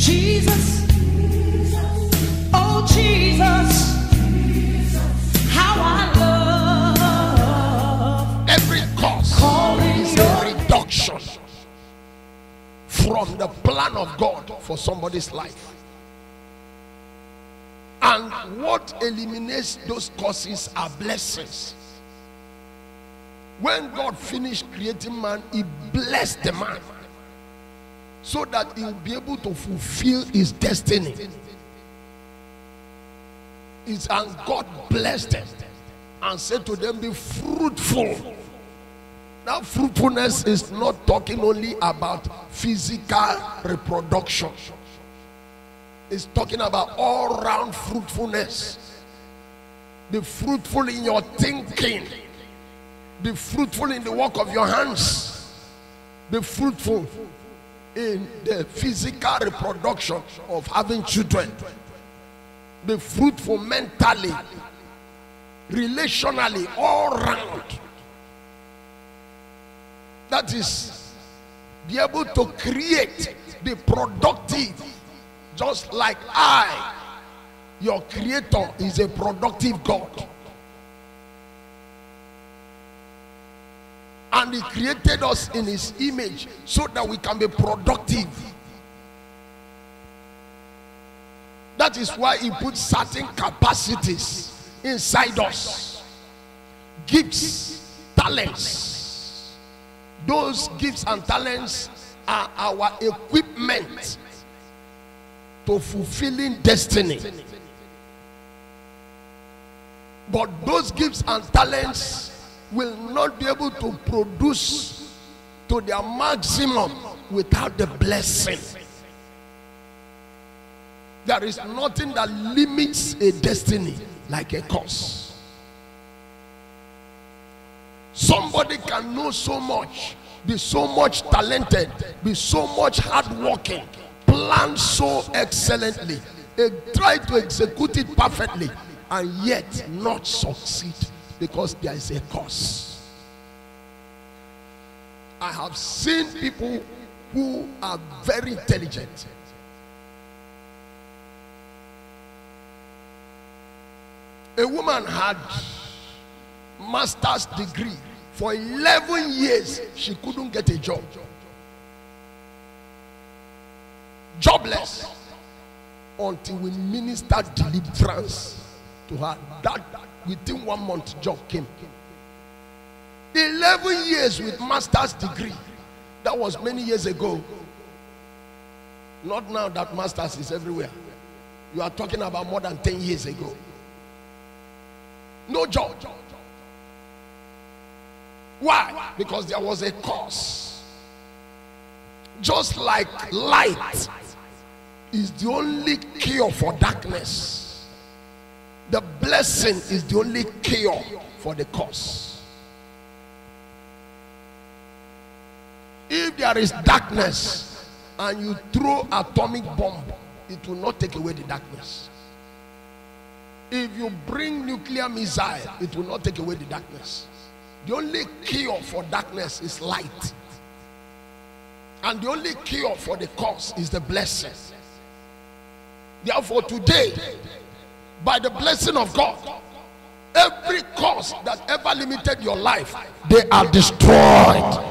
Jesus, oh Jesus, how I love Every cause is a reduction from the plan of God for somebody's life. And what eliminates those causes are blessings. When God finished creating man, He blessed the man so that he will be able to fulfill his destiny. It's, and God blessed them and said to them, Be fruitful. Now, fruitfulness is not talking only about physical reproduction, it's talking about all round fruitfulness. Be fruitful in your thinking, be fruitful in the work of your hands, be fruitful in the physical reproduction of having children, be fruitful mentally, relationally, all round. That is, be able to create, be productive, just like I, your creator, is a productive God. And he created us in his image so that we can be productive. That is why he put certain capacities inside us gifts, talents. Those gifts and talents are our equipment to fulfilling destiny. But those gifts and talents will not be able to produce to their maximum without the blessing. There is nothing that limits a destiny like a curse. Somebody can know so much, be so much talented, be so much hardworking, plan so excellently, try to execute it perfectly, and yet not succeed because there is a cause. I have seen people who are very intelligent. A woman had master's degree for 11 years she couldn't get a job jobless until we ministered deliverance to her that within one month job came. 11 years with master's degree. That was many years ago. Not now that masters is everywhere. You are talking about more than 10 years ago. No job. Why? Because there was a cause. Just like light is the only cure for darkness the blessing is the only cure for the cause if there is darkness and you throw atomic bomb it will not take away the darkness. If you bring nuclear missile it will not take away the darkness. The only cure for darkness is light. And the only cure for the cause is the blessing. Therefore today by the blessing of god every cause that ever limited your life they are destroyed.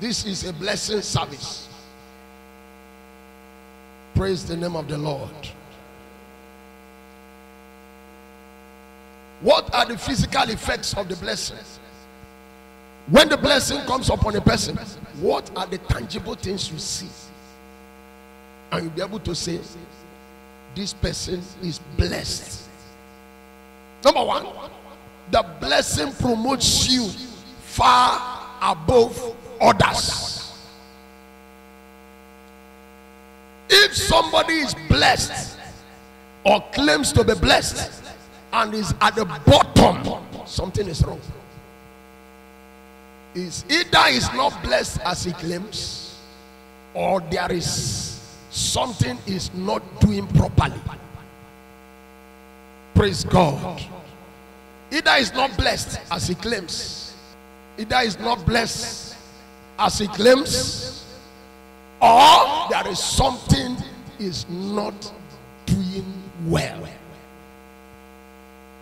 This is a blessing service. Praise the name of the lord. What are the physical effects of the blessing? When the blessing comes upon a person what are the tangible things you see and you'll be able to say this person is blessed. Number one the blessing promotes you far above others. If somebody is blessed or claims to be blessed and is at the bottom something is wrong. Is either is not blessed as he claims or there is something is not doing properly praise god either is not blessed as he claims either is not blessed as he claims or there is something is not doing well.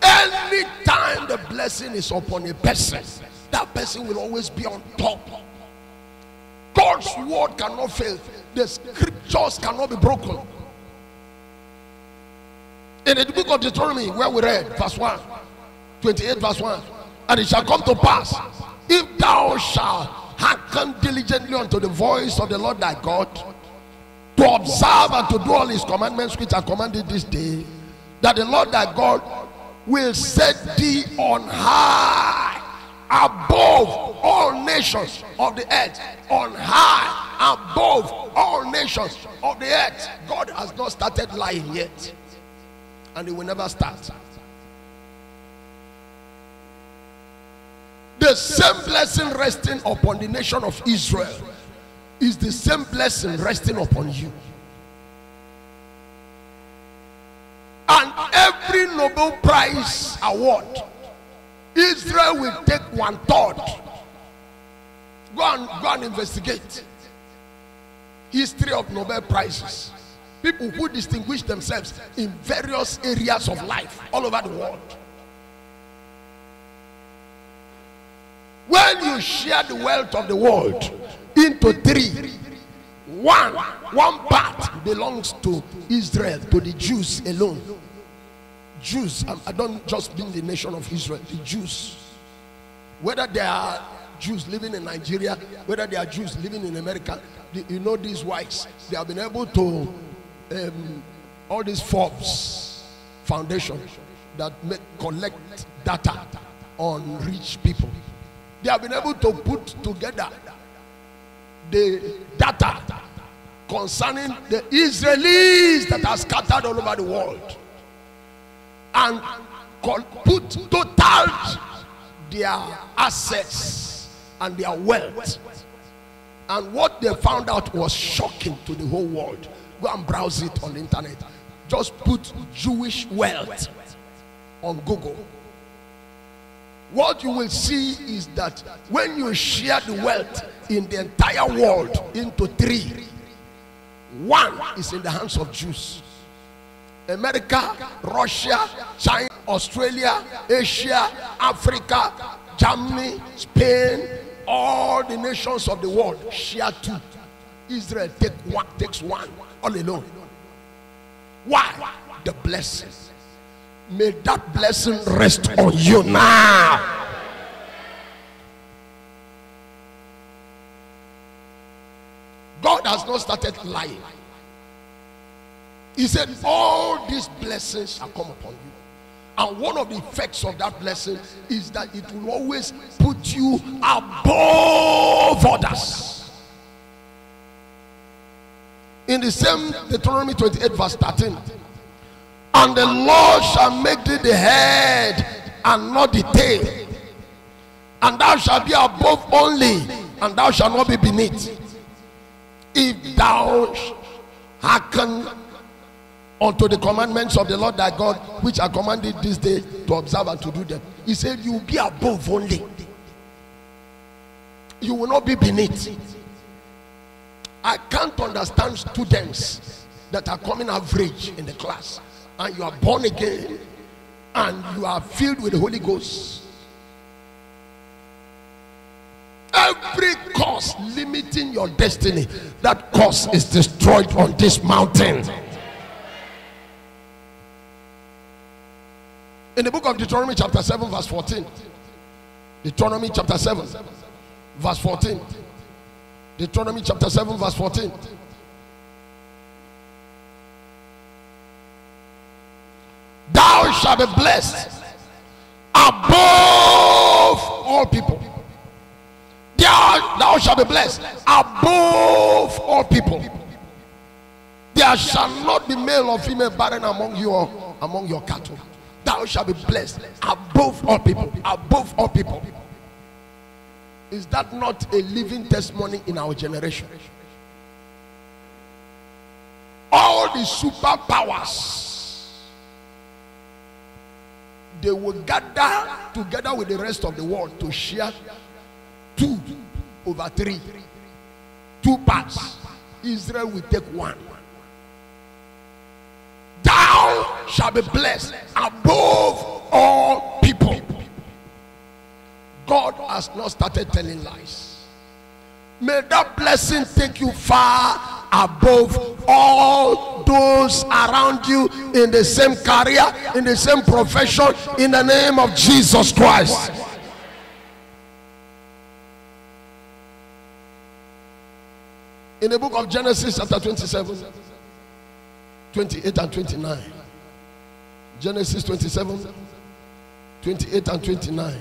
Anytime the blessing is upon a person, that person will always be on top. God's word cannot fail. The scriptures cannot be broken. In the book of Deuteronomy, where we read, verse 1, 28, verse 1, and it shall come to pass, if thou shalt hearken diligently unto the voice of the Lord thy God, to observe and to do all his commandments which are commanded this day, that the Lord thy God will set thee on high above all nations of the earth, on high above all nations of the earth. God has not started lying yet, and he will never start. The same blessing resting upon the nation of Israel is the same blessing resting upon you. And every Nobel Prize award, Israel will take one third. Go and go and investigate history of Nobel Prizes. People who distinguish themselves in various areas of life all over the world. When you share the wealth of the world into three, one, one part belongs to Israel, to the Jews alone. Jews, I don't just mean the nation of Israel, the Jews. Whether they are Jews living in Nigeria, whether they are Jews living in America, the- you know these whites, they have been able to, um, all these Forbes Foundation that make, collect data on rich people. They have been able to put together the data concerning the Israelis that are scattered all over the world and put total their assets and their wealth. And what they found out was shocking to the whole world. Go and browse it on the internet. Just put Jewish wealth on Google. What you will see is that when you share the wealth in the entire world into three, one is in the hands of Jews. America, Russia, China, Australia, Asia, Africa, Germany, Spain, all the nations of the world share two. Israel take one, takes one all alone. Why? The blessing. May that blessing rest on you now. God has not started lying. He said, All these blessings shall come upon you. And one of the effects of that blessing is that it will always put you above others. In the same Deuteronomy 28, verse 13. And the Lord shall make thee the head and not the tail. And thou shalt be above only, and thou shalt not be beneath. If thou hearken unto the commandments of the Lord thy God, which are commanded this day to observe and to do them. He said, You will be above only. You will not be beneath. I can't understand students that are coming average in the class and you are born again and you are filled with the Holy Ghost. Every cause limiting your destiny, that cause is destroyed on this mountain. In the book of Deuteronomy, chapter 7, verse 14. Deuteronomy, chapter 7, verse 14. Deuteronomy, chapter 7, verse 14. Thou shalt be blessed above all people. Thou, shalt be blessed above all people. There shall not be male or female barren among you among your cattle. Thou shalt be blessed above all people. Above all people. Is that not a living testimony in our generation? All the superpowers, they will gather together with the rest of the world to share two over three, two parts. Israel will take one. Thou shalt be blessed above all people. God has not started telling lies. May that blessing take you far above all those around you in the same career, in the same profession, in the name of Jesus Christ. In the book of Genesis, chapter 27, 28 and 29. Genesis 27, 28 and 29.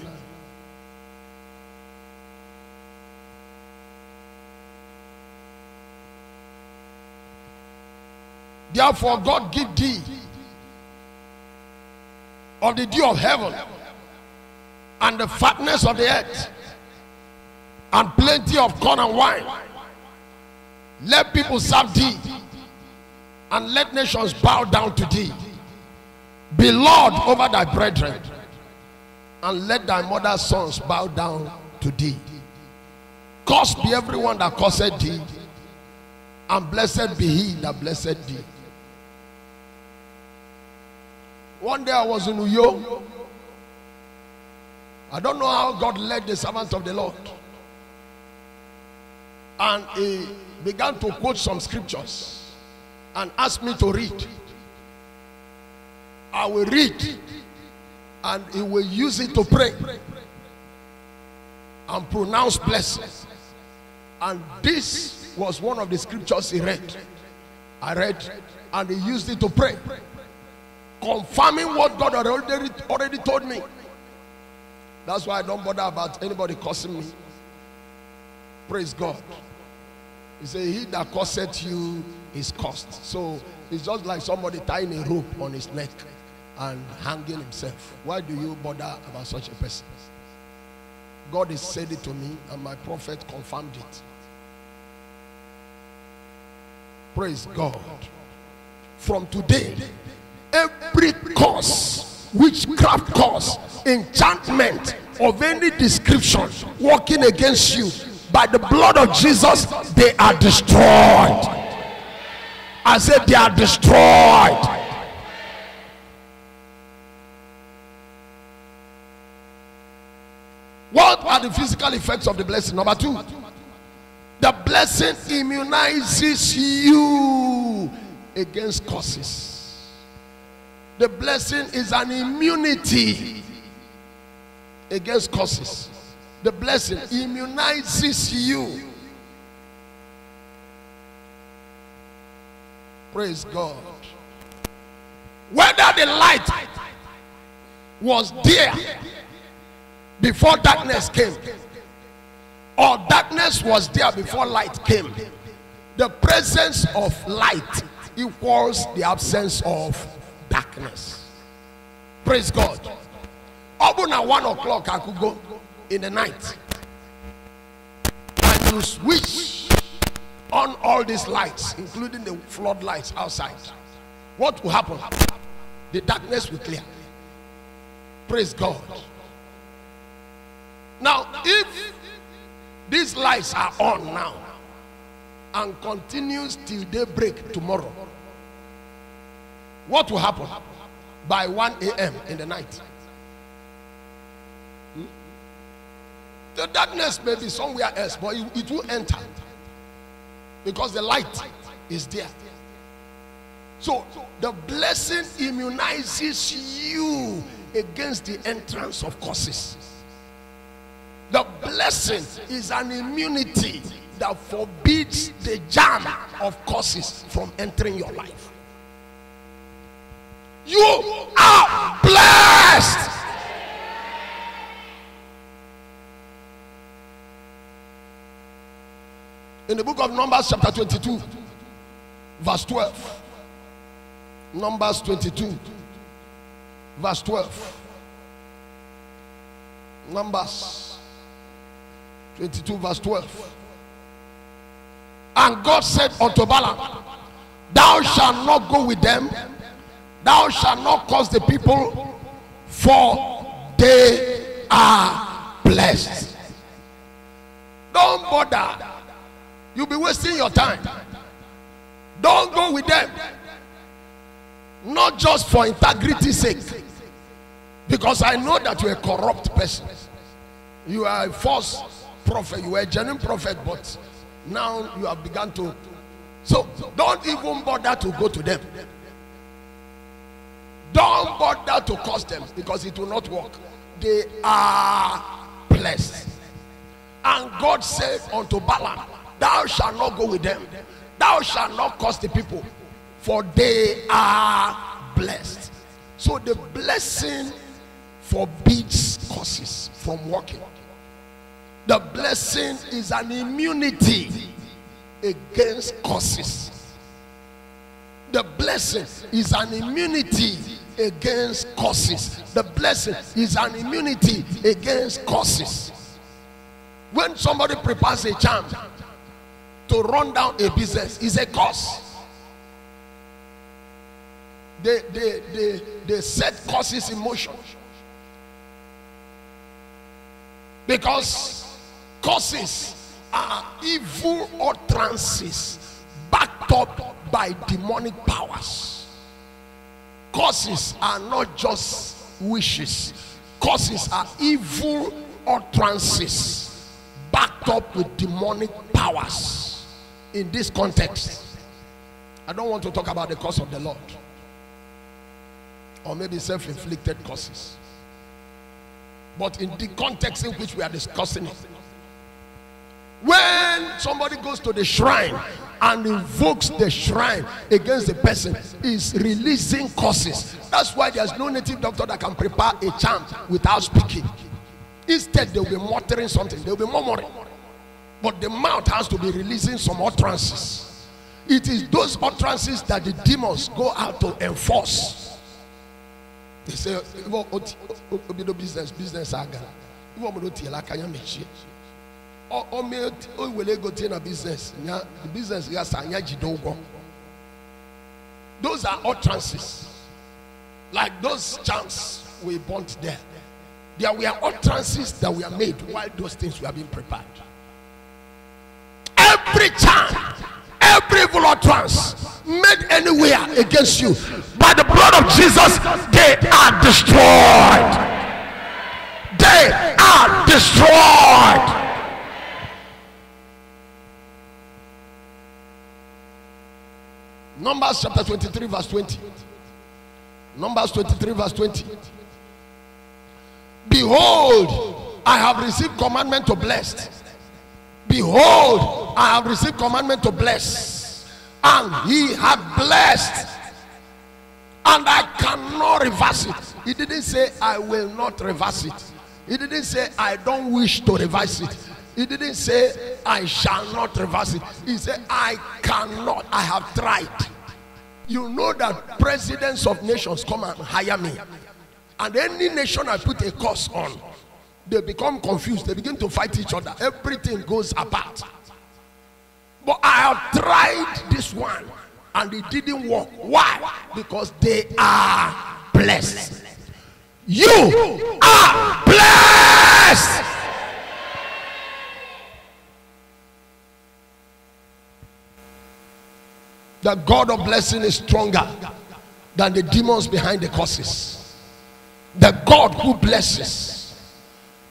Therefore, God give thee of the dew of heaven and the fatness of the earth and plenty of corn and wine. Let people serve thee and let nations bow down to thee. Be Lord over thy brethren and let thy mother's sons bow down to thee. Cursed be everyone that curseth thee, and blessed be he that blessed thee. One day I was in Uyo. I don't know how God led the servants of the Lord. And he began to quote some scriptures and ask me to read. I will read and he will use it to pray and pronounce blessings. And this was one of the scriptures he read. I read and he used it to pray, confirming what God had already, already told me. That's why I don't bother about anybody cursing me. Praise God. He said, He that curseth you is cursed. So it's just like somebody tying a rope on his neck and hanging himself. Why do you bother about such a person? God has said it to me, and my prophet confirmed it. Praise God. From today, every cause, witchcraft cause, enchantment of any description working against you, by the blood of Jesus, they are destroyed. I said they are destroyed. What are the physical effects of the blessing? Number two, the blessing immunizes you against causes. The blessing is an immunity against causes. The blessing immunizes you. Praise God. Whether the light was there before darkness came, or darkness was there before light came, the presence of light equals the absence of darkness. Praise God. Open at one o'clock, I could go in the night, and you switch on all these lights, including the floodlights outside. What will happen? The darkness will clear. Praise God. Now, if these lights are on now and continues till daybreak tomorrow, what will happen by 1 a.m. in the night? Hmm? The darkness may be somewhere else, but it, will enter because the light is there. So the blessing immunizes you against the entrance of causes. The blessing is an immunity that forbids the jam of causes from entering your life. You are blessed. In the book of Numbers, chapter 22, verse 12. Numbers 22, verse 12. Numbers 22, verse 12. And God said unto Balaam, Thou shalt not go with them, thou shalt not cause the people, for they are blessed. Don't bother. You'll be wasting your time. Don't go with them. Not just for integrity's sake. Because I know that you're a corrupt person. You are a false prophet. You were a genuine prophet, but now you have begun to. So don't even bother to go to them. Don't bother to cost them because it will not work. They are blessed. And God said unto Balaam, Thou shalt not go with them, thou shalt not curse the people, for they are blessed. So the blessing forbids curses from working. The blessing is an immunity against curses. The blessing is an immunity against curses. The blessing is an immunity against curses. When somebody prepares a charm to run down a business, is a curse. They, they, they, they set curses in motion. Because curses are evil utterances backed up by demonic powers. Curses are not just wishes, curses are evil utterances backed up with demonic powers. In this context, I don't want to talk about the cause of the Lord or maybe self inflicted causes. But in the context in which we are discussing it, when somebody goes to the shrine and invokes the shrine against the person, is releasing curses. That's why there's no native doctor that can prepare a charm without speaking. Instead, they'll be muttering something, they'll be murmuring. But the mouth has to be releasing some utterances. It is those utterances that the demons go out to enforce. They say, "Iwo oti- o- obido business, business aga. Iwo obodo tiela aka ya mechie." O- o mee oti- o were ego tie na business, the business. Those are utterances. Like those chants we burnt there. There were utterances that were made while those things were being prepared. Every charm, every evil made anywhere against you by the blood of Jesus, they are destroyed. They are destroyed. Numbers chapter 23, verse 20. Numbers 23, verse 20. Behold, I have received commandment to bless. Behold, I have received commandment to bless. And he had blessed. And I cannot reverse it. He didn't say, I will not reverse it. He didn't say, I don't wish to reverse it. He didn't say, I shall not reverse it. He said, I cannot. I have tried. You know that presidents of nations come and hire me. And any nation I put a curse on, they become confused. They begin to fight each other. Everything goes apart. But I have tried this one and it didn't work. Why? Because they are blessed. You are blessed. The God of blessing is stronger than the demons behind the curses. The God who blesses,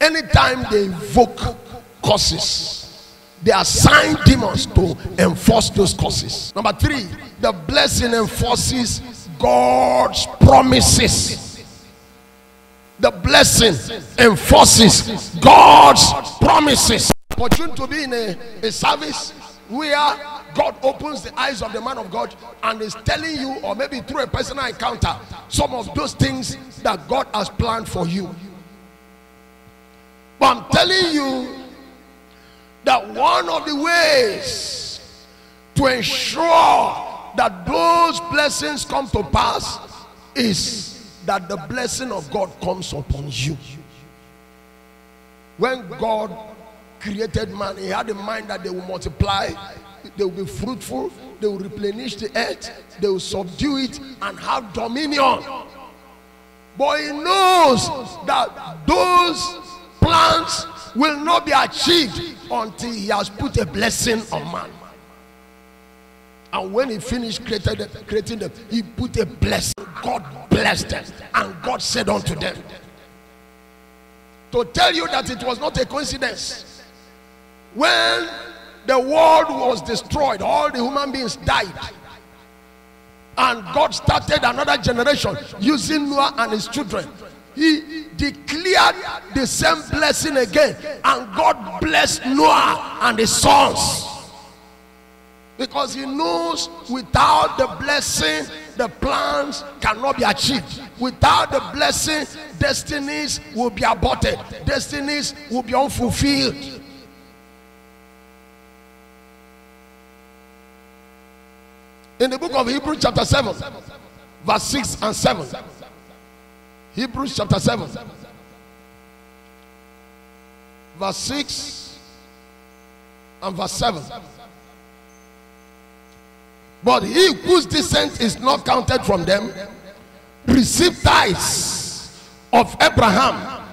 anytime they invoke curses, they assign demons to enforce those curses. Number three, the blessing enforces God's promises. The blessing enforces God's promises. Opportunity to be in a, a service where God opens the eyes of the man of God and is telling you, or maybe through a personal encounter, some of those things that God has planned for you. But I'm telling you that one of the ways to ensure that those blessings come to pass is that the blessing of God comes upon you. When God created man, He had in mind that they will multiply, they will be fruitful, they will replenish the earth, they will subdue it and have dominion. But He knows that those plans will not be achieved until He has put a blessing on man. And when he finished created creating them, he put a blessing. God blessed them. And God said unto them, to tell you that it was not a coincidence. When the world was destroyed, all the human beings died. And God started another generation using Noah and his children. He declared the same blessing again, and God blessed Noah and his sons. Because he knows without the blessing, the plans cannot be achieved. Without the blessing, destinies will be aborted, destinies will be unfulfilled. In the book of Hebrews, chapter 7, verse 6 and 7. Hebrews chapter 7, verse 6 and verse 7. But he whose descent is not counted from them received tithes of Abraham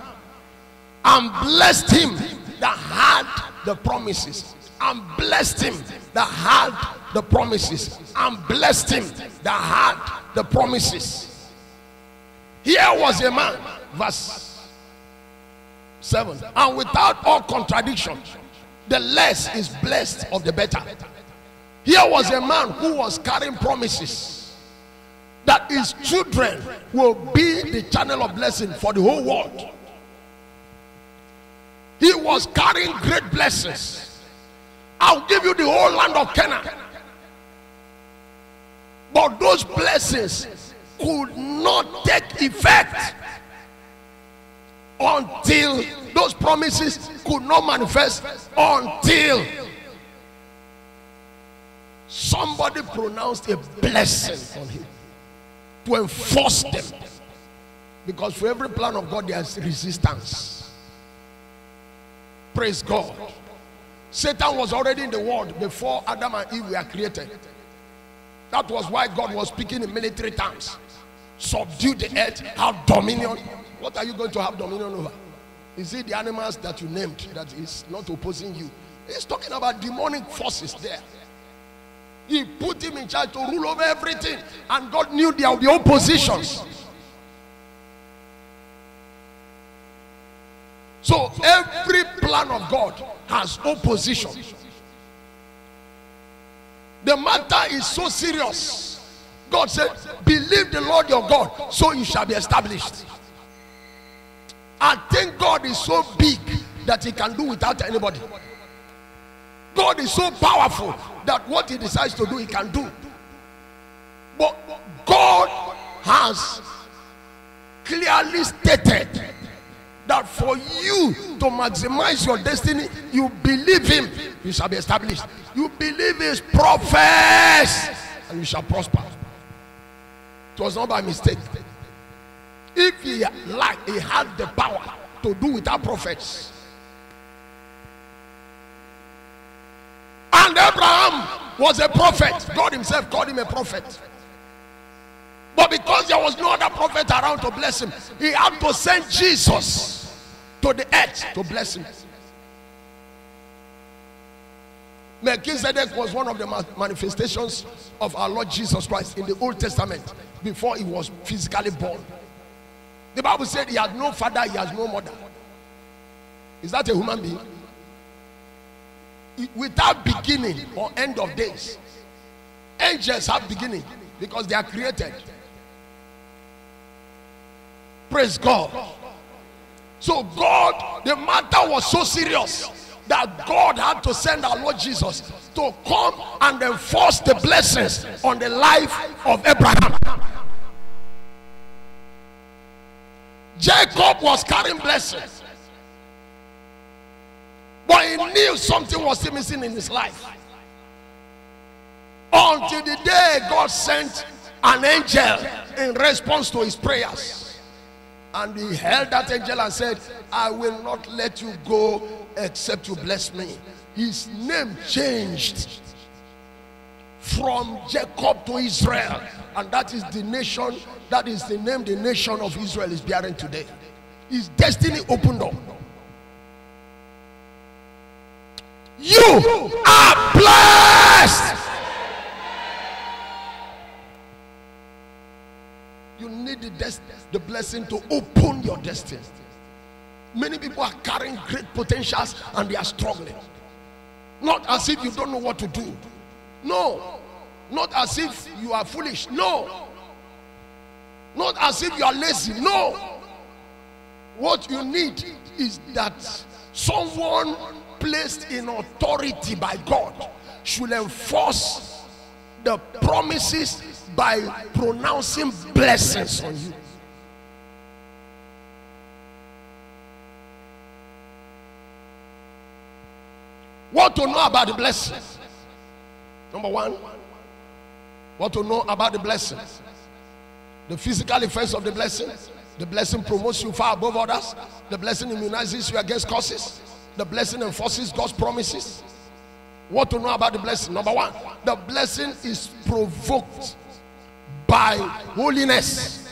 and blessed him that had the promises. And blessed him that had the promises. And blessed him that had the promises. Here was a man, verse 7. And without all contradiction, the less is blessed of the better. Here was a man who was carrying promises that his children will be the channel of blessing for the whole world. He was carrying great blessings. I'll give you the whole land of Canaan. But those blessings could not take effect until those promises could not manifest until somebody pronounced a blessing on him to enforce them. Because for every plan of God, there's resistance. Praise God. Satan was already in the world before Adam and Eve were created. That was why God was speaking in military terms. Subdue the earth, have dominion. What are you going to have dominion over? Is it the animals that you named that is not opposing you? He's talking about demonic forces there. He put him in charge to rule over everything, and God knew there would be oppositions. So every plan of God has opposition. The matter is so serious. God said, Believe the Lord your God, so you shall be established. I think God is so big that he can do without anybody. God is so powerful that what he decides to do, he can do. But God has clearly stated that for you to maximize your destiny, you believe him, you shall be established. You believe his prophets, and you shall prosper. Was not by mistake. If he he had the power to do without prophets. And Abraham was a prophet. God himself called him a prophet. But because there was no other prophet around to bless him, he had to send Jesus to the earth to bless him. Melchizedek was one of the manifestations of our Lord Jesus Christ in the Old Testament before he was physically born. The Bible said he has no father, he has no mother. Is that a human being? Without beginning or end of days. Angels have beginning because they are created. Praise God. So, God, the matter was so serious that God had to send our Lord Jesus to come and enforce the blessings on the life of Abraham. Jacob was carrying blessings, but he knew something was still missing in his life. Until the day God sent an angel in response to his prayers. And he held that angel and said, I will not let you go except you bless me. His name changed from Jacob to Israel. And that is the nation, that is the name the nation of Israel is bearing today. His destiny opened up. You are blessed. The blessing to open your destiny. Many people are carrying great potentials and they are struggling. Not as if you don't know what to do. No. Not as if you are foolish. No. Not as if you are lazy. No. What you need is that someone placed in authority by God should enforce the promises by pronouncing blessings on you. What to know about the blessing? Number one, what to know about the blessing? The physical effects of the blessing. The blessing promotes you far above others. The blessing immunizes you against causes. The blessing enforces God's promises. What to know about the blessing? Number one, the blessing is provoked by holiness.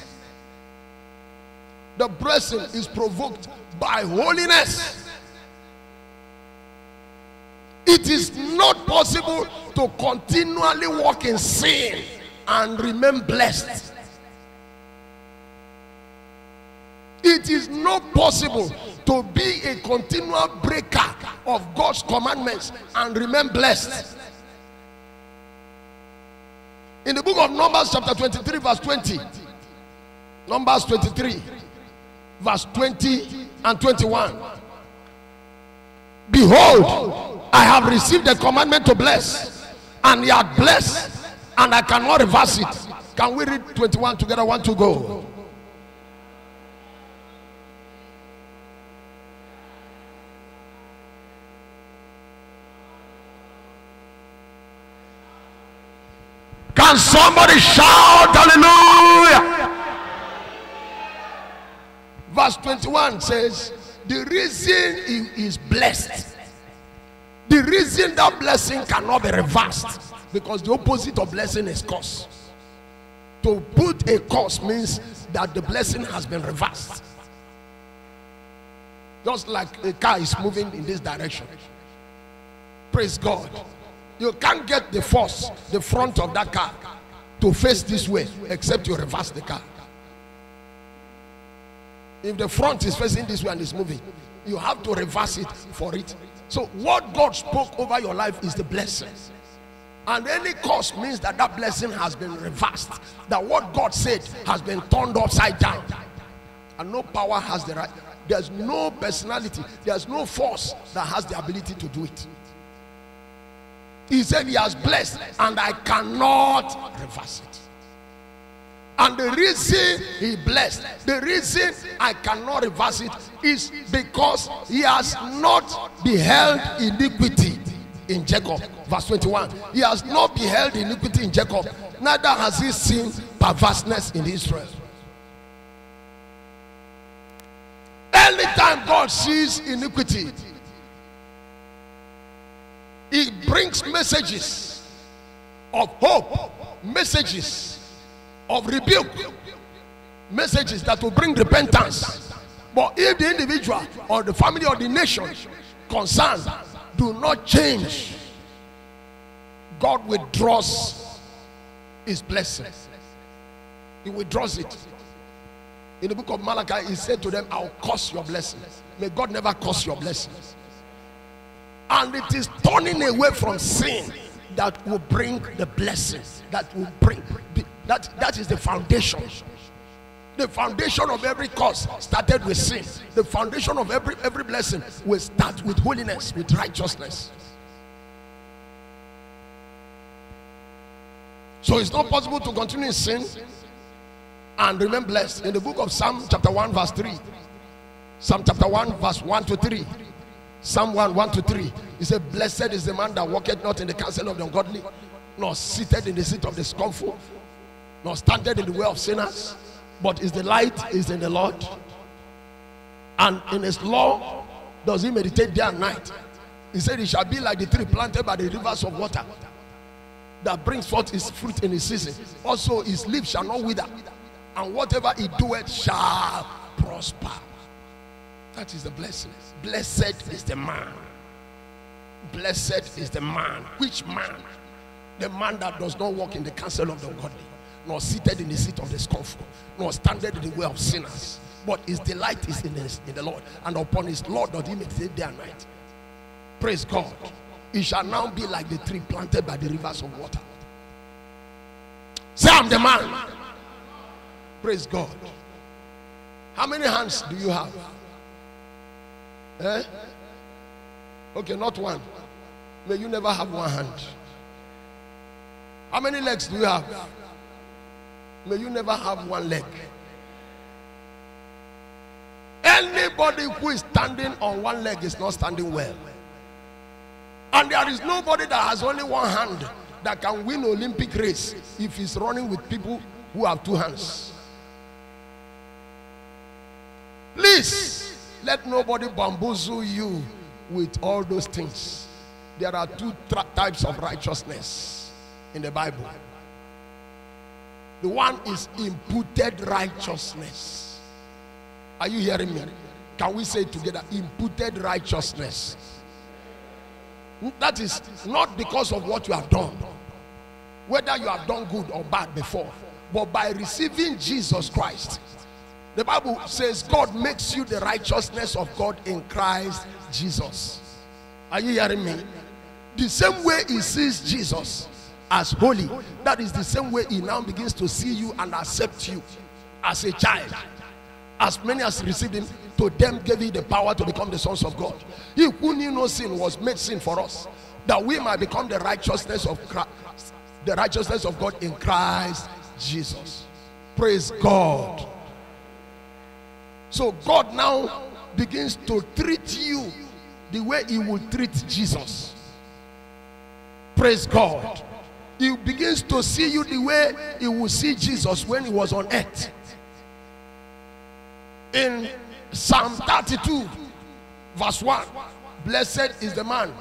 The blessing is provoked by holiness. It is not possible to continually walk in sin and remain blessed. It is not possible to be a continual breaker of God's commandments and remain blessed. In the book of Numbers, chapter 23, verse 20, Numbers 23, verse 20 and 21. Behold, I have received the commandment to bless, and he had blessed, and I cannot reverse it. Can we read 21 together? One to go. Can somebody shout hallelujah? Verse 21 says, The reason he is blessed, the reason that blessing cannot be reversed, because the opposite of blessing is curse. To put a curse means that the blessing has been reversed. Just like a car is moving in this direction. Praise God. You can't get the force, the front of that car, to face this way, except you reverse the car. If the front is facing this way and is moving, you have to reverse it for it. So, what God spoke over your life is the blessing. And any cause means that that blessing has been reversed. That what God said has been turned upside down. And no power has the right. There's no personality, there's no force that has the ability to do it. He said he has blessed, and I cannot reverse it. And the reason he blessed, the reason I cannot reverse it is because he has not beheld iniquity in Jacob. Verse 21. He has not beheld iniquity in Jacob, neither has he seen perverseness in Israel. Anytime God sees iniquity, he brings messages of hope, messages of rebuke, messages that will bring repentance. But if the individual or the family or the nation concerned do not change, God withdraws his blessing. He withdraws it. In the book of Malachi, he said to them, I'll curse your blessing. May God never curse your blessings. And it is turning away from sin that will bring the blessing. That will bring that that is the foundation. The foundation of every cause started with sin. The foundation of every every blessing will start with holiness, with righteousness. So it's not possible to continue in sin and remain blessed. In the book of Psalm, chapter 1, verse 3, Psalm chapter 1, verse 1 to 3, Psalm 1, 1 to 3, he said, Blessed is the man that walketh not in the counsel of the ungodly, nor seated in the seat of the scornful, nor standeth in the way of sinners, but is the light is in the Lord. And in his law does he meditate day and night. He said, He shall be like the tree planted by the rivers of water that brings forth his fruit in his season. Also, his leaf shall not wither, and whatever he doeth shall prosper. That is the blessing. Blessed is the man. Blessed is the man. Which man? The man that does not walk in the counsel of the ungodly, nor seated in the seat of the scornful, nor standeth in the way of sinners. But his delight is in, his, in the Lord, and upon his Lord doth he meditate day and night. Praise God. He shall now be like the tree planted by the rivers of water. Say, I'm the man. Praise God. How many hands do you have? Eh? Okay, not one. May you never have one hand. How many legs do you have? May you never have one leg. Anybody who is standing on one leg is not standing well. And there is nobody that has only one hand that can win Olympic race if he's running with people who have two hands. Please let nobody bamboozle you with all those things. There are two types of righteousness in the Bible. The one is imputed righteousness. Are you hearing me? Can we say together? Imputed righteousness. That is not because of what you have done, whether you have done good or bad before, but by receiving Jesus Christ. The Bible says God makes you the righteousness of God in Christ Jesus. Are you hearing me? The same way He sees Jesus as holy, that is the same way He now begins to see you and accept you as a child. As many as received Him, to them gave He the power to become the sons of God. He who knew no sin was made sin for us, that we might become the righteousness of Christ, the righteousness of God in Christ Jesus. Praise God. So God now begins to treat you the way He would treat Jesus. Praise God. He begins to see you the way He would see Jesus when He was on earth. In Psalm 32, verse 1, blessed is the man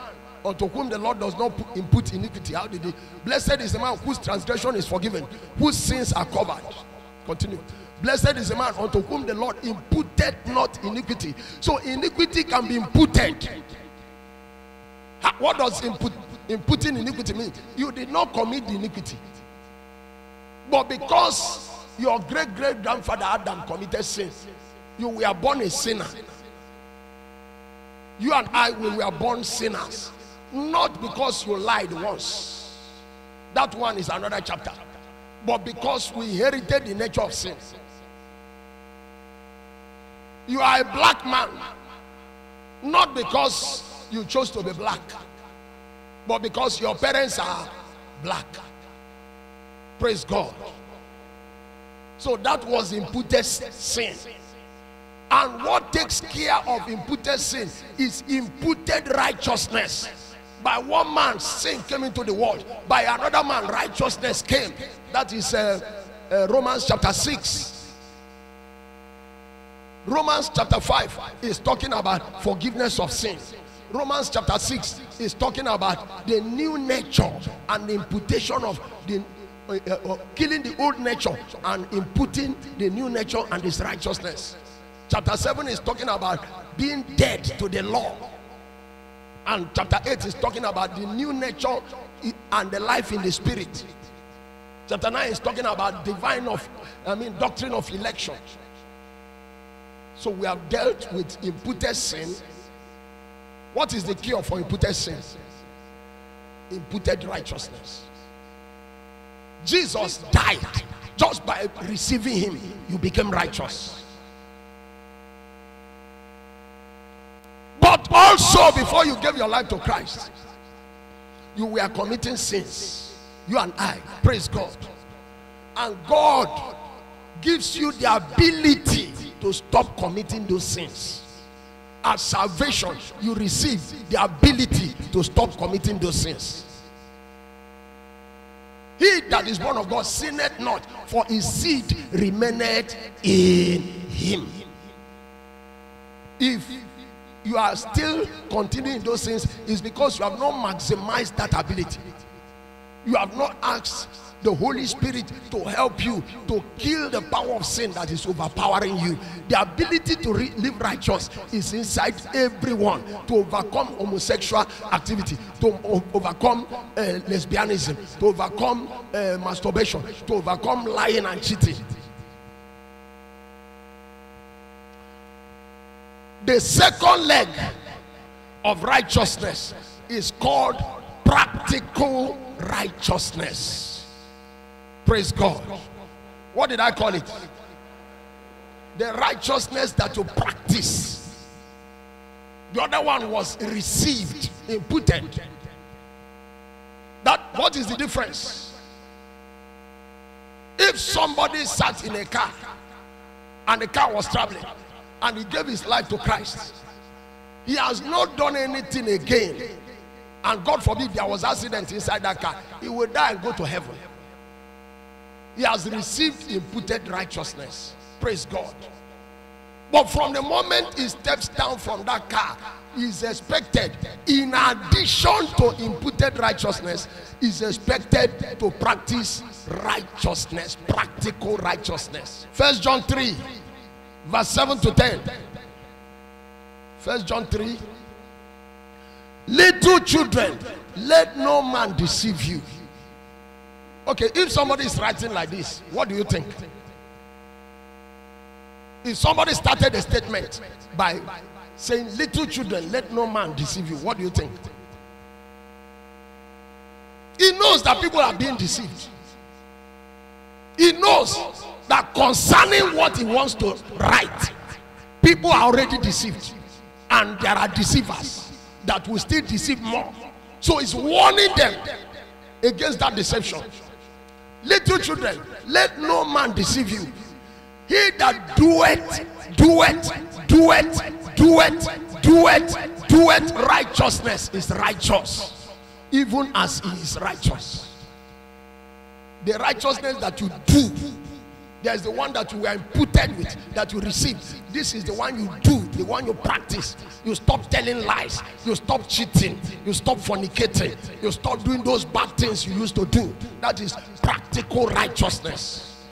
unto whom the Lord does not put- input iniquity. How did he? Blessed is the man whose transgression is forgiven, whose sins are covered. Continue. Blessed is the man unto whom the Lord imputed not iniquity. So iniquity can be imputed. What does input, imputing iniquity mean? You did not commit the iniquity. But because your great great grandfather Adam committed sin, you were born a sinner. You and I, we were born sinners. Not because you lied once. That one is another chapter. But because we inherited the nature of sin. You are a black man. Not because you chose to be black, but because your parents are black. Praise God. So that was imputed sin. And what takes care of imputed sin is imputed righteousness. By one man, sin came into the world. By another man, righteousness came. That is uh, uh, Romans chapter 6. Romans chapter 5 is talking about forgiveness of sin. Romans chapter 6 is talking about the new nature and the imputation of the uh, uh, uh, killing the old nature and imputing the new nature and its righteousness. Chapter 7 is talking about being dead to the law. And chapter 8 is talking about the new nature and the life in the spirit. Chapter 9 is talking about divine of I mean doctrine of election. So we have dealt with imputed sin. What is the cure for imputed sin? Imputed righteousness. Jesus died just by receiving him, you became righteous. But also, before you gave your life to Christ, you were committing sins. You and I, praise God. And God gives you the ability to stop committing those sins. At salvation, you receive the ability to stop committing those sins. He that is born of God sinneth not, for his seed remaineth in him. If you are still continuing those sins, it's because you have not maximized that ability. You have not asked the Holy Spirit to help you to kill the power of sin that is overpowering you. The ability to live righteous is inside everyone to overcome homosexual activity, to overcome uh, lesbianism, to overcome uh, masturbation, to overcome lying and cheating. The second leg of righteousness is called practical righteousness. Praise God. What did I call it? The righteousness that you practice. The other one was received, imputed. That what is the difference? If somebody sat in a car and the car was traveling and he gave his life to Christ, he has not done anything again. And God forbid there was accident inside that car, he will die and go to heaven. He has received imputed righteousness. Praise God. But from the moment he steps down from that car, is expected, in addition to imputed righteousness, is expected to practice righteousness, practical righteousness. First John 3, verse 7 to 10. First John 3. Little children, let no man deceive you. Okay, if somebody is writing like this, what do you think? If somebody started a statement by saying, Little children, let no man deceive you, what do you think? He knows that people are being deceived. He knows that concerning what he wants to write, people are already deceived. And there are deceivers that will still deceive more. So he's warning them against that deception. Little children, let no man deceive you. He that doeth, doeth, doeth, doeth, doeth, doeth righteousness is righteous, even as he is righteous. The righteousness that you do, there's the one that you were imputed with, that you receive. This is the one you do, the one you practice. You stop telling lies, you stop cheating, you stop fornicating, you stop doing those bad things you used to do. That is practical righteousness.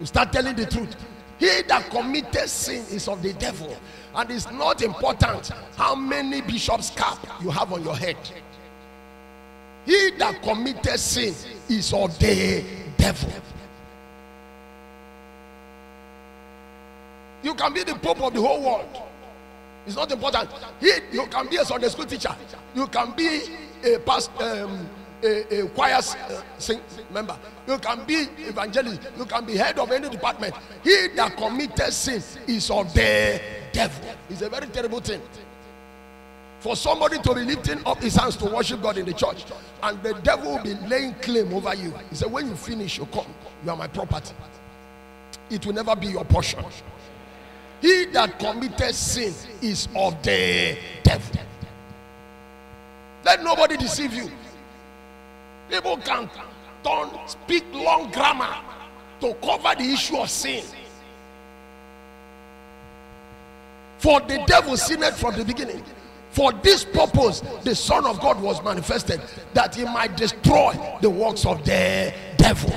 You start telling the truth. He that committed sin is of the devil, and it's not important how many bishop's cap you have on your head. He that committed sin is of the devil. You can be the pope of the whole world. It's not important. He, you can be a Sunday school teacher. You can be a past, um, a, a choir uh, sing, member. You can be evangelist. You can be head of any department. He that committed sin is of the devil. It's a very terrible thing. For somebody to be lifting up his hands to worship God in the church, and the devil will be laying claim over you. He said, When you finish, you come. You are my property. It will never be your portion. He that committed sin is of the devil. Let nobody deceive you. People can turn, speak long grammar to cover the issue of sin. For the devil sinned from the beginning. For this purpose, the Son of God was manifested that he might destroy the works of the devil.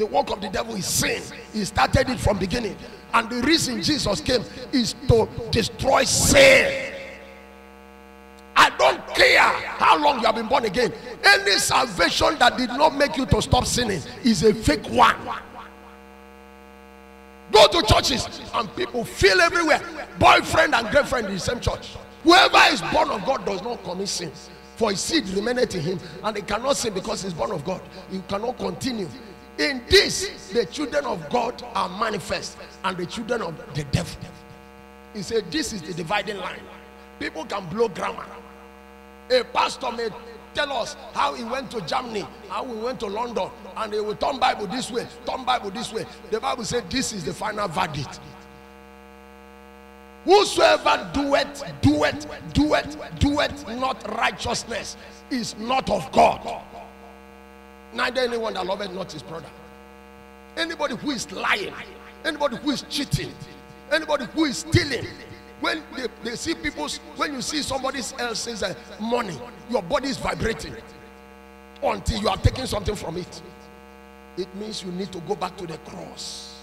The work of the devil is sin. He started it from beginning. And the reason Jesus came is to destroy sin. I don't care how long you have been born again. Any salvation that did not make you to stop sinning is a fake one. Go to churches and people feel everywhere. Boyfriend and girlfriend in the same church. Whoever is born of God does not commit sin. For his seed remaineth in him, and he cannot sin because he's born of God. He cannot continue. In this, the children of God are manifest, and the children of the devil. He said, This is the dividing line. People can blow grammar. A pastor may tell us how he went to Germany, how he went to London, and they will turn Bible this way, turn Bible this way. The Bible said this is the final verdict. Whosoever doeth, doeth, doeth, doeth not righteousness is not of God. Neither anyone that loveth not his brother. Anybody who is lying, anybody who is cheating, anybody who is stealing, when they, they see people, when you see somebody else's uh, money, your body is vibrating until you are taking something from it. it means you need to go back to the cross.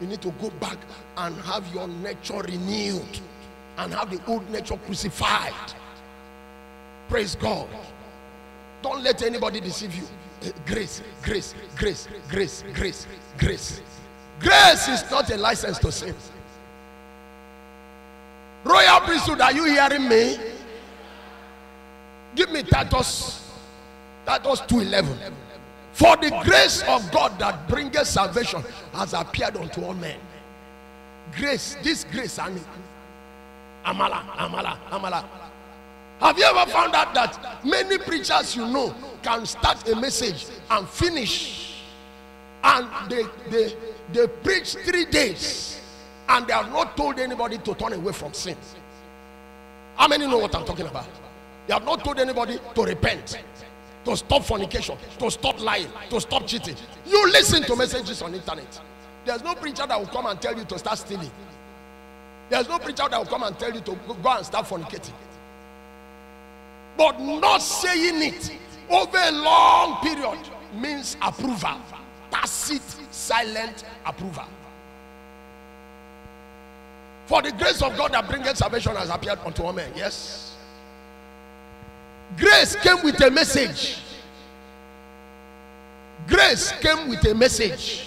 You need to go back and have your nature renewed and have the old nature crucified. Praise God. Don't let anybody deceive you. Grace, grace, grace, grace, grace, grace. Grace is not a license to sin. Royal priesthood, are you hearing me? Give me Titus, Titus 2:11. For the grace of God that bringeth salvation has appeared unto all men. Grace, this grace, I mean, Amala, Amala, Amala. Have you ever found out that many preachers you know can start a message and finish, and they they they preach three days, and they have not told anybody to turn away from sin. How many know what I'm talking about? They have not told anybody to repent, to stop fornication, to stop lying, to stop cheating. You listen to messages on internet. There's no preacher that will come and tell you to start stealing. There's no preacher that will come and tell you to go- go and start fornicating. But not saying it over a long period means approval. Tacit, silent approval. For the grace of God that bringeth salvation has appeared unto all men. Yes. Grace came with a message. Grace came with a message.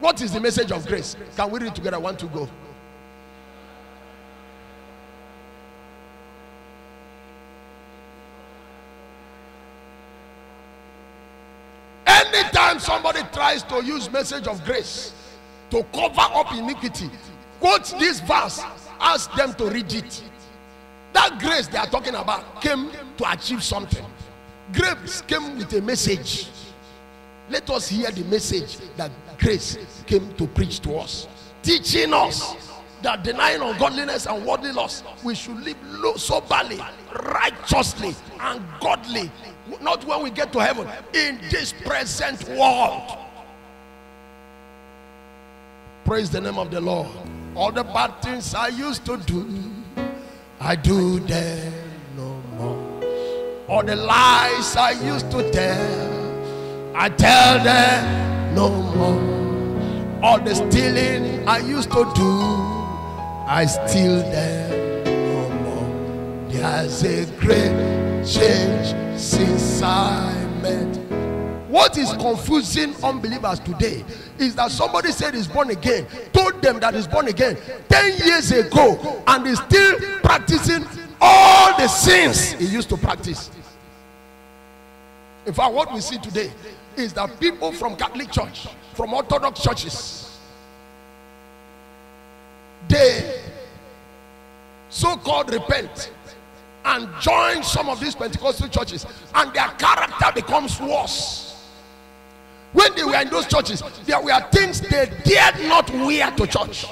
What is the message of grace? Can we read together? One to go. Anytime somebody tries to use message of grace to cover up iniquity, quote this verse, ask them to read it. That grace they are talking about came to achieve something. Grace came with a message. Let us hear the message that grace came to preach to us, teaching us that denying ungodliness and worldly lust, we should live low, soberly, righteously, and godly. Not when we get to heaven, in this present world. Praise the name of the Lord. All the bad things I used to do, I do them no more. All the lies I used to tell, I tell them no more. All the stealing I used to do, I steal them no more. There's a great change since I met. What is confusing unbelievers today is that somebody said he's born again, told them that he's born again 10 years ago, and is still practicing all the sins he used to practice. In fact, what we see today is that people from Catholic Church, from Orthodox churches, they so-called repent and join some of these Pentecostal churches, and their character becomes worse. When they were in those churches, there were things they dared not wear to church.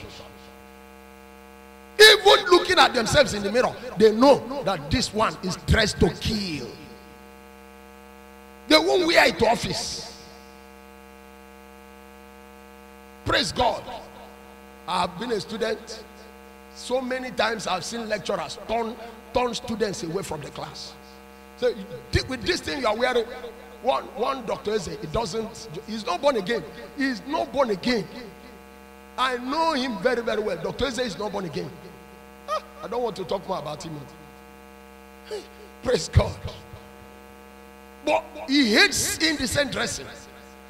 Even looking at themselves in the mirror, they know that this one is dressed to kill. They won't wear it to office. Praise God. I've been a student. So many times I've seen lecturers turn, turn students away from the class. So with this thing you are wearing, one, one doctor said it doesn't, he's not born again. He's not born again. I know him very, very well. Dr. Eze is not born again. Ah, I don't want to talk more about him. Praise God. But he hates indecent dressing.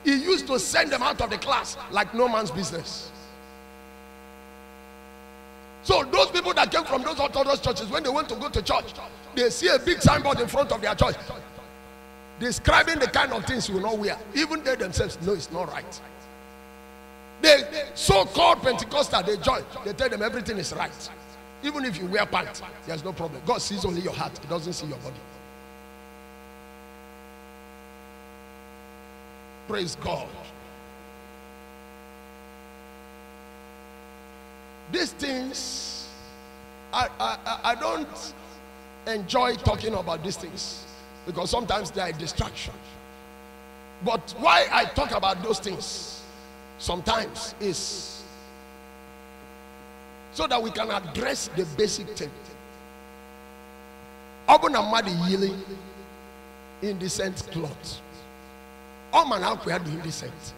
He used to send them out of the class like no man's business. So those people that came from those Orthodox churches, when they went to go to church, they see a big signboard in front of their church describing the kind of things you will not wear. Even they themselves know it's not right. They so-called Pentecostal, they join. They tell them everything is right. Even if you wear pants, there's no problem. God sees only your heart. He doesn't see your body. Praise God. These things, I, I, I- don't enjoy talking about these things because sometimes they are a distraction. But why I talk about those things sometimes is so that we can address the basic thing. Open a muddy healing indecent clothes. ọma na akwa ya indecent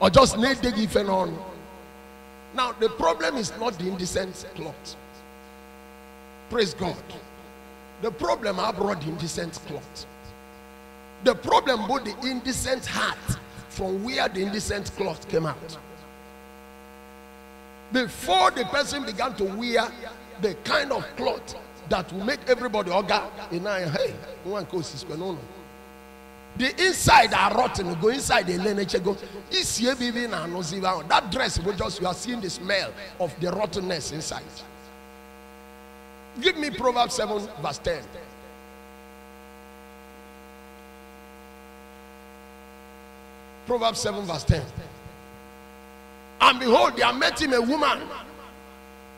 or just na-edeghị ife n'ọnụ now the problem is not the indecent cloth. Praise god. The problem abroad the indecent cloth. The problem both the indecent heart from where the indecent cloth came out. Before the person began to wear the kind of cloth that will make everybody eye hey one goes no no the inside are rotten. Go inside the leneche go. Isie bibi na anozi ba that dress will just you are seeing the smell of the rottenness inside. Give me proverbs 7 verse 10 proverbs 7 verse 10 and behold there met him a woman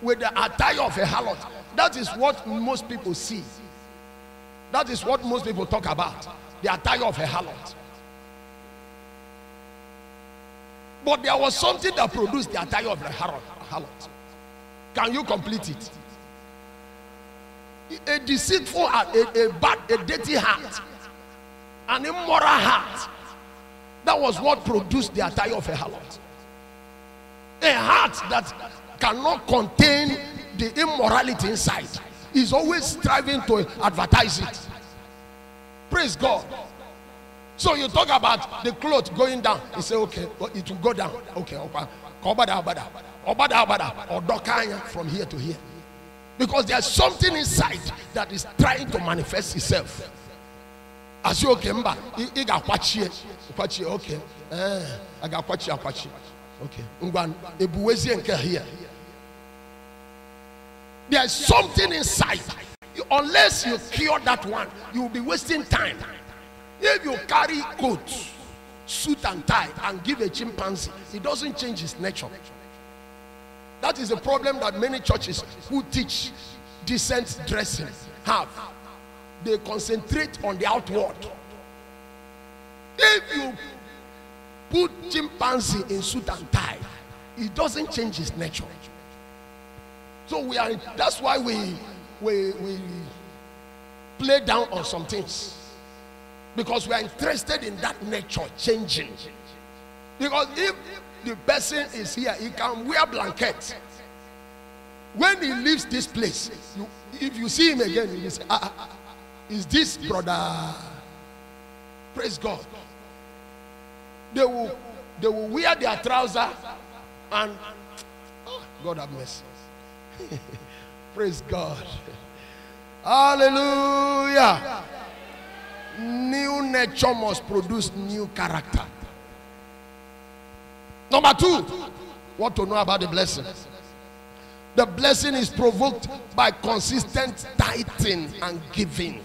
with the attire of a harlot. That is what most people see. That is what most people talk about the attire of a harlot. But there was something that produced the attire of a harlot. Can you complete it? A deceitful heart, a, a bad, a dirty heart, an immoral heart. That was what produced the attire of a harlot. A heart that cannot contain the immorality inside is always striving to advertise it. Praise God. So you talk about the cloth going down. You say, okay, but it will go down. Okay, obada, obada, from here to here. Because there's something inside that is trying to manifest itself. As you okay, mba, I got kwachi, kwachi, okay. Eh, I got kwachi, kwachi. Okay. Ebuwezi here. There's something inside you- unless you cure that one, you will be wasting time. If you carry coat, suit and tie, and give a chimpanzee, it doesn't change his nature. That is the problem that many churches who teach decent dressing have. They concentrate on the outward. If you put chimpanzee in suit and tie, it doesn't change his nature. So we are. That's why we we we play down on some things because we are interested in that nature changing. Because if the person is here, he can wear blanket. When he leaves this place, you, if you see him again, you say, ah, ah, ah, "Is this brother?" Praise God. They will they will wear their trouser and oh, God have mercy. Praise God. Hallelujah. New nature must produce new character. Number two, what to know about the blessing? The blessing is provoked by consistent tithing and giving.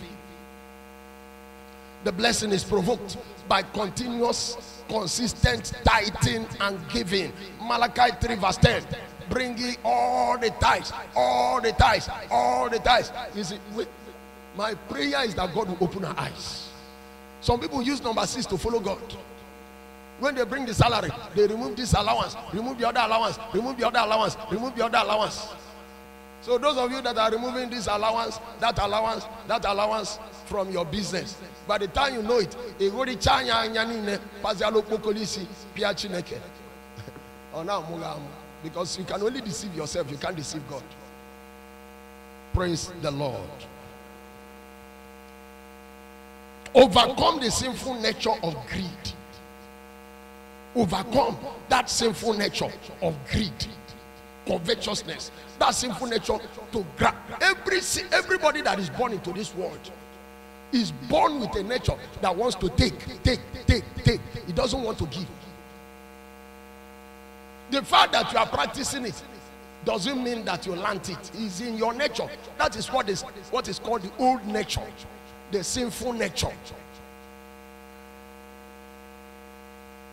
The blessing is provoked by continuous, consistent tithing and giving. Malachi 3, verse 10. Bring ye all the tithes, all the tithes, all the tithes. You see, wait, my prayer is that God will open our eyes. Some people use number six to follow God. When they bring the salary, they remove this allowance, remove the other allowance, remove the other allowance, remove the other allowance. So those of you that are removing this allowance, that allowance, that allowance from your business, by the time you know it, chanya anya niile, pazialo. Because you can only deceive yourself, you can't deceive God. Praise the Lord. Overcome the sinful nature of greed. Overcome that sinful nature of greed, covetousness, that sinful nature to grab. Every everybody that is born into this world is born with a nature that wants to take, take, take, take. It doesn't want to give. The fact that you are practicing it doesn't mean that you learnt it. It's in your nature. That is what is what is called the old nature, the sinful nature.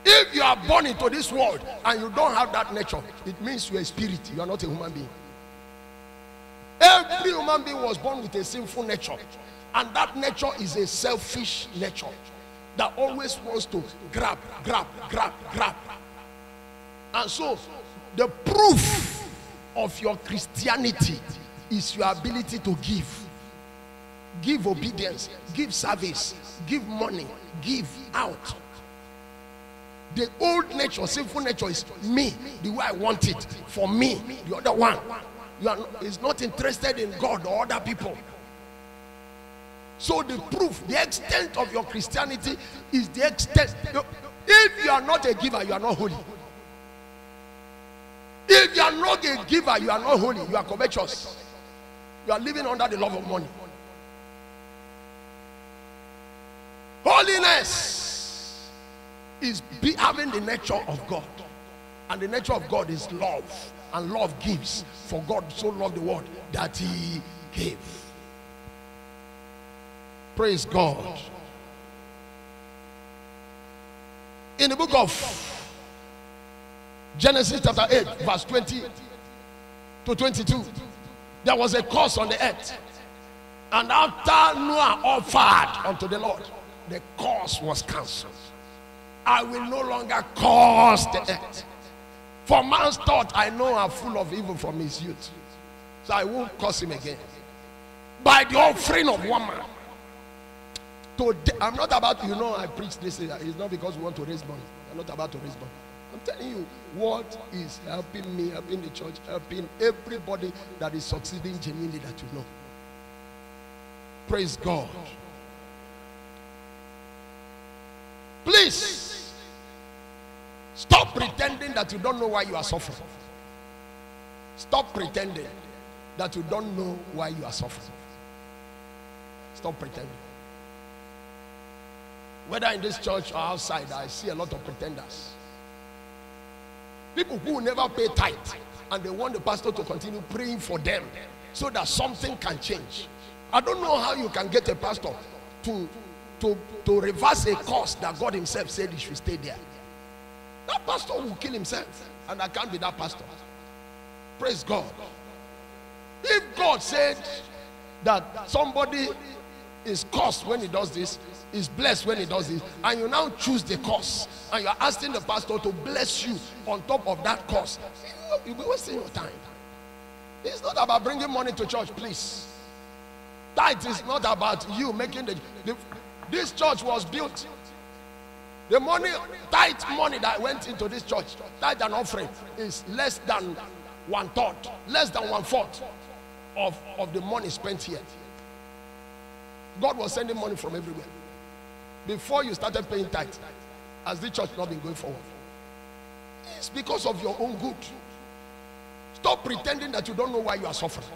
If you are born into this world and you don't have that nature, it means you're a spirit. You are not a human being. Every human being was born with a sinful nature, and that nature is a selfish nature that always wants to grab, grab, grab, grab. And so, the proof of your Christianity is your ability to give. Give obedience, give service, give money, give out. The old nature, sinful nature is me, the way I want it, for me. The other one, you are not, is not interested in God or other people. So the proof, the extent of your Christianity is the extent. If you are not a giver, you are not holy. If you are not a giver, you are not holy. You are covetous. You are living under the love of money. Holiness is be, having the nature of God. And the nature of God is love. And love gives. For God so loved the world that he gave. Praise God. In the book of Genesis chapter 8, verse 20 to 22, there was a curse on the earth. And after Noah offered unto the Lord, the curse was cancelled. I will no longer curse the earth. For man's thought I know are full of evil from his youth. So I won't curse him again. By the offering of one man. Today, I'm not about, you know, I preach this. Uh, it's not because we want to raise money. I'm not about to raise money. I'm telling you what is helping me, helping the church, helping everybody that is succeeding genuinely that you know. Praise God. Please stop pretending that you don't know why you are suffering. Stop pretending that you don't know why you are suffering. Stop pretending. Whether in this church or outside, I see a lot of pretenders. People who never pay tithe and they want the pastor to continue praying for them so that something can change. I don't know how you can get a pastor to, to, to reverse a course that God Himself said he should stay there. That pastor will kill himself, and I can't be that pastor. Praise God. If God said that somebody is cursed when he does this, is blessed when he does this, and you now choose the curse, and you're asking the pastor to bless you on top of that curse, you'll be wasting your time. It's not about bringing money to church, please. Tithe is not about you making the, the this church was built. The money, tithe money that went into this church, tithe and offering, is less than one third, less than one fourth of, of the money spent here. God was sending money from everywhere. Before you started paying tithe, has the church not been going forward? It's because of your own good. Stop pretending that you don't know why you are suffering.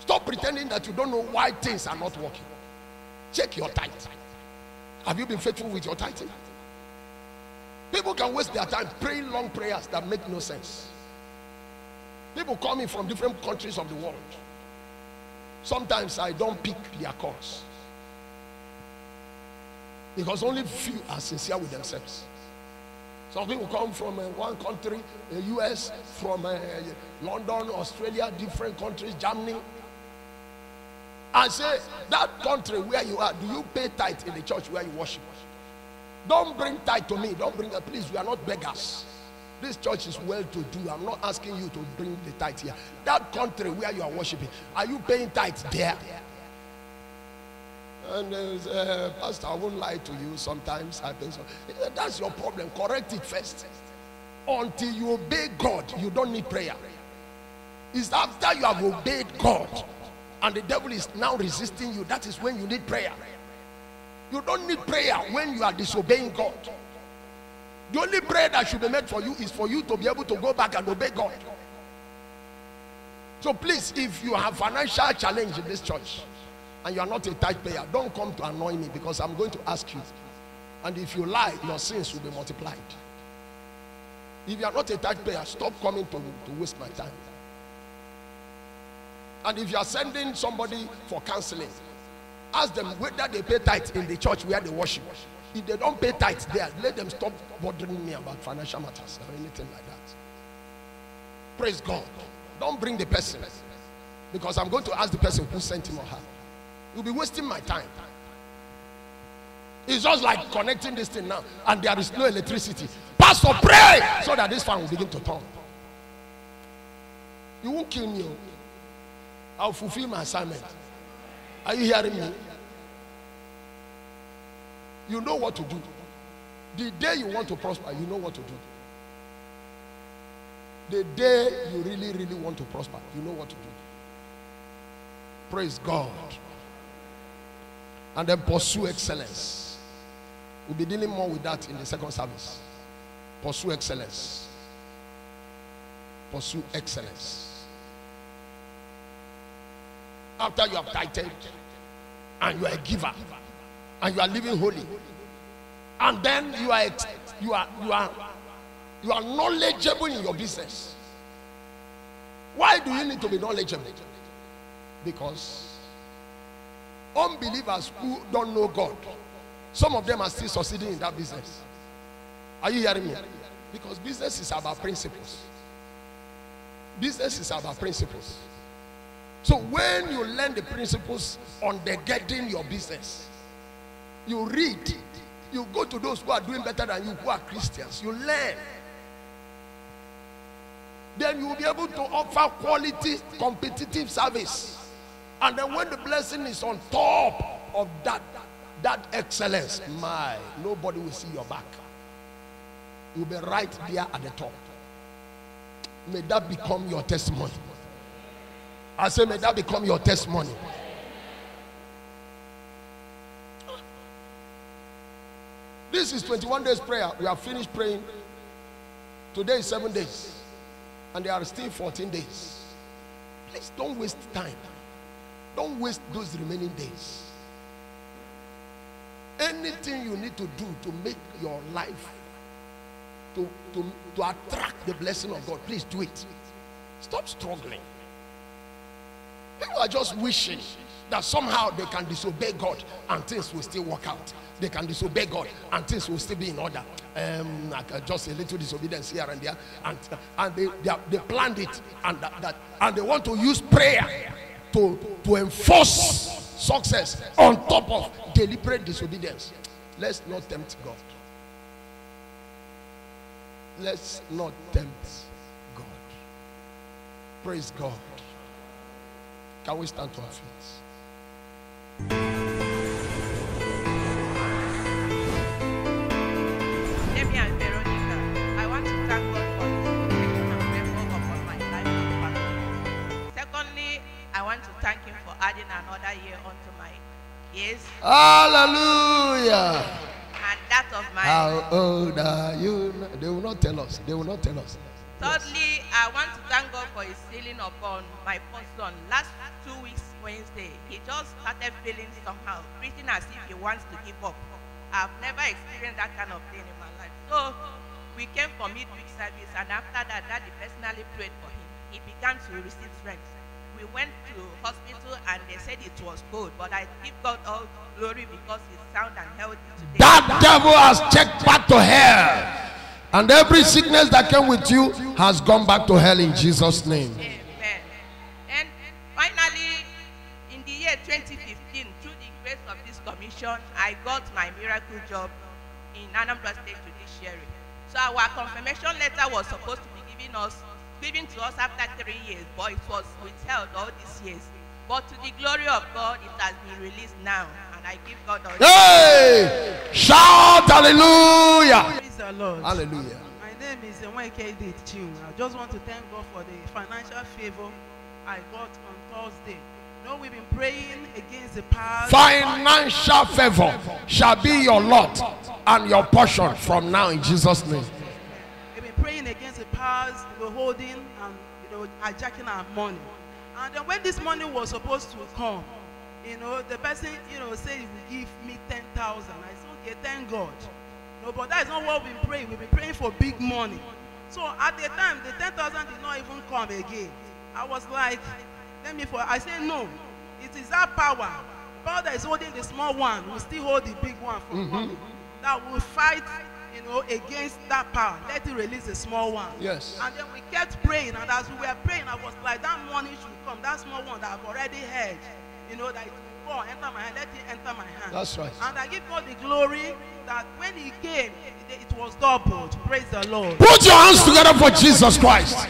Stop pretending that you don't know why things are not working. Check your tithe. Have you been faithful with your tithing? People can waste their time praying long prayers that make no sense. People coming from different countries of the world. Sometimes I don't pick their calls. Because only few are sincere with themselves. Some people come from uh, one country, the US, from uh, London, Australia, different countries, Germany. I say, that country where you are, do you pay tithe in the church where you worship? Don't bring tithe to me. Don't bring it. Please, we are not beggars. This church is well to do. I'm not asking you to bring the tithe here. That country where you are worshiping, are you paying tithe there? And uh, Pastor, I won't lie to you. Sometimes I think so. That's your problem. Correct it first. Until you obey God, you don't need prayer. It's after you have obeyed God and the devil is now resisting you. That is when you need prayer. You don't need prayer when you are disobeying God. The only prayer that should be made for you is for you to be able to go back and obey God. So please, if you have financial challenge in this church and you are not a tithe payer, don't come to annoy me because I'm going to ask you. And if you lie, your sins will be multiplied. If you are not a tithe payer, stop coming to, to waste my time. And if you are sending somebody for counseling, ask them whether they pay tithe in the church where they worship. If they don't pay tithe there, let them stop bothering me about financial matters or anything like that. Praise God. Don't bring the person because I'm going to ask the person who sent him or her. You'll be wasting my time. It's just like connecting this thing now and there is no electricity. Pastor, pray so that this fan will begin to turn. You won't kill me. Oh. I'll fulfill my assignment. Are you hearing me? You know what to do. The day you want to prosper, you know what to do. The day you really, really want to prosper, you know what to do. Praise God. And then pursue excellence. We'll be dealing more with that in the second service. Pursue excellence. Pursue excellence. After you have tithed and you are a giver and you are living holy, and then you are you are you are you are knowledgeable in your business. Why do you need to be knowledgeable? Because unbelievers who don't know God, some of them are still succeeding in that business. Are you hearing me? Because business is about principles. Business is about principles. So when you learn the principles on the getting your business, you read, you go to those who are doing better than you, who are Christians, you learn. Then you will be able to offer quality, competitive service. And then when the blessing is on top of that, that excellence, my, nobody will see your back. You'll be right there at the top. May that become your testimony. I say, may that become your testimony. This is 21 days prayer. We have finished praying. Today is seven days. And there are still 14 days. Please don't waste time. Don't waste those remaining days. Anything you need to do to make your life to, to, to attract the blessing of God, please do it. Stop struggling. People are just wishing that somehow they can disobey God and things will still work out. They can disobey God and things will still be in order. Um, like uh, just a little disobedience here and there, and and they they, they planned it and that, that and they want to use prayer to to enforce success on top of deliberate disobedience. Let's not tempt God. Let's not tempt God. Praise God. Can we stand to our feet? Another year onto my years Hallelujah. and that of my. How old are you? They will not tell us. They will not tell us. Thirdly, I want to thank God for His healing upon my first son. Last two weeks, Wednesday, he just started feeling somehow, breathing as if he wants to give up. I've never experienced that kind of thing in my life. So we came for midweek service, and after that, Daddy personally prayed for him. He began to receive strength. We went to hospital, and they said it was good, but I give God all glory because he's sound and healthy today. That devil has checked back to hell. And every sickness that came with you has gone back to hell in Jesus' name. Amen. And finally, in the year 2015, through the grace of this commission, I got my miracle job in Anambra State Judiciary. So our confirmation letter was supposed to be given us, given to us after three years, but it was withheld all these years. But to the glory of God, it has been released now, and I give God all the Hey! Shout hallelujah! Praise the Lord. Hallelujah. My name is Enweke Chiu. I just want to thank God for the financial favor I got on Thursday. You know, we've been praying against the past. Financial favor shall be your lot and your portion from now in Jesus' name. We've been praying against the past, you know, holding and you know, hijacking our money. And then when this money was supposed to come, you know, the person, you know, said he will give me 10,000. I said, okay, thank God. No, but that is not what we pray. We've been praying for big money. So at the time, the 10,000 did not even come again. I was like, let me for, I said, no, it is our power. Power that is holding the small one will still hold the big one for mm-hmm. money. That will fight, against that power. Let it release a small one. Yes. And then we kept praying, and as we were praying, I was like, that money should come. That small one that I've already heard, you know, that it will go enter my hand. Let it enter my hand. That's right. And I give God the glory that when He came, it, it was doubled. Praise the Lord. Put your hands together for Jesus Christ.